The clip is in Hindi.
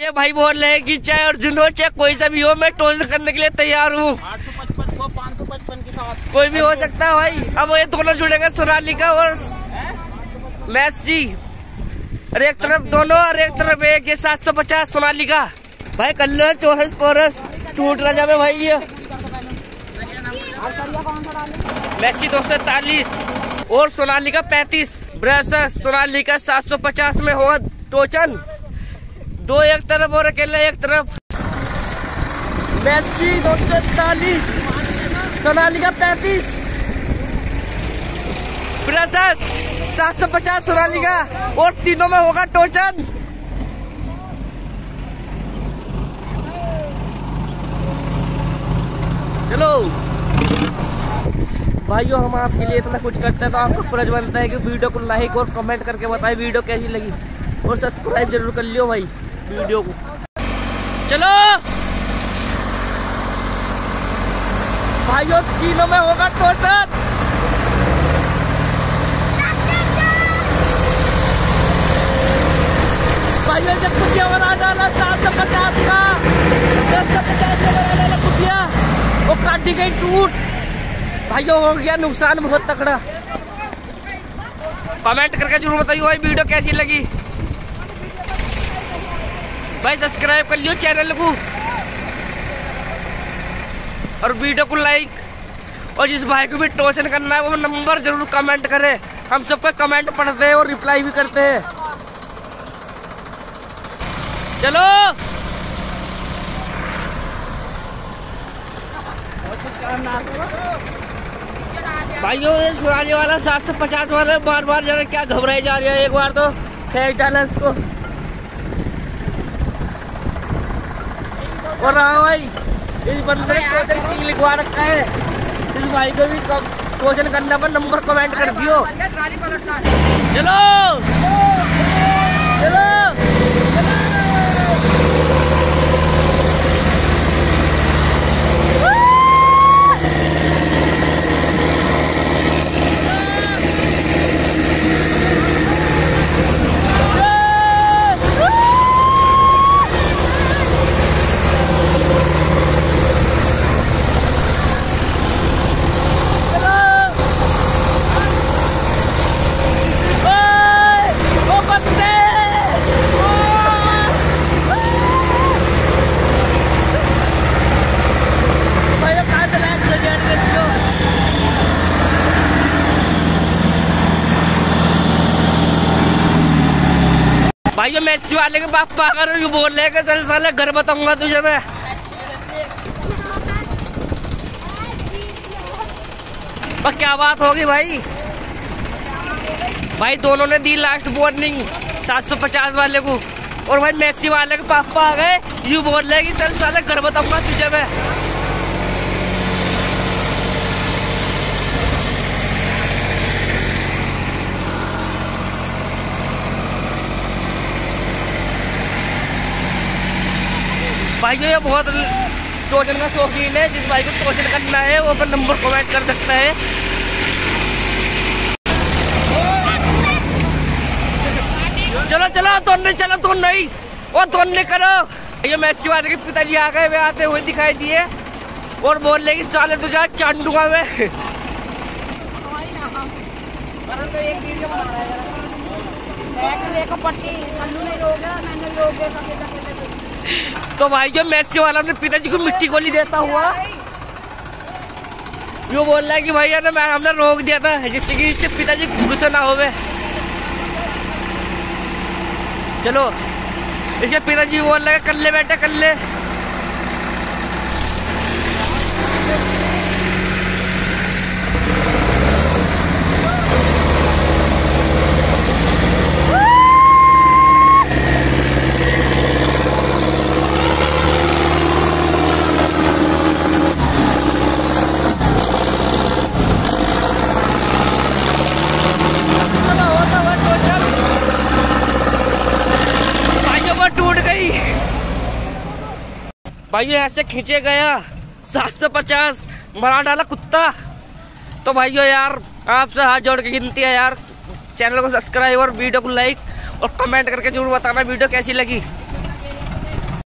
ये भाई बोल रहे हैं कि चाहे और जुनो चाहे कोई सा भी हो मैं टोल करने के लिए तैयार हूँ। के कोई भी हो सकता है भाई। अब ये दोनों जुड़ेंगे सोनालिका और मैसी और एक तरफ़ दोनों और एक तरफ़ एक ये सात सौ पचास सोनालिका भाई कर लो चौरस पोरस टूट रहा जावे भाई ये। मैसी दो सौ तालीस और सोनालिका पैंतीस। ब्रसस सोनालिका सात सौ पचास में होगा टोचन। दो एक तरफ़ और अकेले एक तरफ़। मैसी दो सौ इकतालीस सोनालिका पैंतीस। ब्रसस सात सौ पचास सोनालिका और तीनों में होगा टोचन। चलो। भाइयों हम आपके लिए इतना कुछ करते हैं तो आपको फ़र्ज़ बनता है कि वीडियो को लाइक और कमेंट करके बताएँ वीडियो कैसी लगी। और सब्सक्राइब ज़रूर कर लियो भाई। वीडियो को। चलो! भाइयों, तीनों में होगा टोटल। भाइयों जब कुटिया बना डाला सात सौ पचास का। दस सौ पचास का बना डाला कुटिया। वो काटी गई टूट। भाइयों, हो गया नुकसान, बहुत तकड़ा कमेंट करके ज़रूर बताइए भाई, वीडियो कैसी लगी? भाई सब्सक्राइब कर लियो चैनल को। और वीडियो को लाइक और जिस भाई को भी टोचन करना है, वो नंबर ज़रूर कमेंट करे। हम सबका कमेंट पढ़ते हैं और रिप्लाई भी करते हैं। चलो। भाइयों, ये सुराने वाला सात सौ पचास वाला बार बार जा क्या घबराई जा रही है एक बार तो। खेच डाला इसको और हाँ भाई। इस बंदे ने क्वेश्चन किंग लिखवा रखा है। इस भाई को भी क्वेश्चन करने पर नंबर कमेंट कर दियो। चलो चलो ओए, ओ बंदे! भाई, ये कहाँ से लाया तुझे जाने के लिए? भाइयों मैसी वाले के बाप पाकर बोल रहे हैं चल साले घर बताऊँगा तुझे मैं। और क्या बात होगी भाई? भाई, दोनों ने दी लास्ट वार्निंग 750 वाले को। और भाई मैसी वाले के पापा आ गए, यू बोल रहे कि चल साले घर बताऊँगा तुझे मैं। भाइयों ये बहुत टोचन का शौकीन है। जिस भाई को टोचन करना है, वो अपन नंबर कमेंट कर सकता है। चलो चलो दोनों चलो दोनों नहीं वो दोनों करो ये मैसी वाले के पिताजी आ गए, वे आते हुए दिखाई दिए। और बोल रहे कि साले तुझे चांडूगा मैं। तो एक वीडियो बना रहा है। एक देखो पट्टी मैंने तो भाई जो मैसी वाला अपने पिताजी को मिट्टी गोली देता हुआ, यो बोल रहा है कि भाई ना मैं हमने रोक दिया था, जिससे कि इसके पिताजी गुस्सा ना होवे। चलो, इसके पिताजी बोल रहे कल ले बैठे कल ले चलो, होता हुआ तो चल। भाइयों वो टूट गई भाइयों, ऐसे खींचे गया सात सौ पचास, मरा डाला कुत्ता। तो भाइयों यार, आपसे हाथ जोड़ के गिनती है यार। चैनल को सब्सक्राइब और वीडियो को लाइक और कमेंट करके ज़रूर बताना वीडियो कैसी लगी।